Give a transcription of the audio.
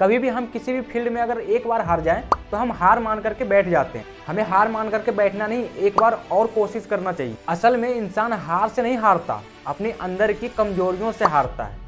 कभी भी हम किसी भी फ़ील्ड में अगर एक बार हार जाएँ तो हम हार मान करके बैठ जाते हैं। हमें हार मान करके बैठना नहीं, एक बार और कोशिश करना चाहिए। असल में इंसान हार से नहीं हारता, अपने अंदर की कमजोरियों से हारता है।